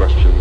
question.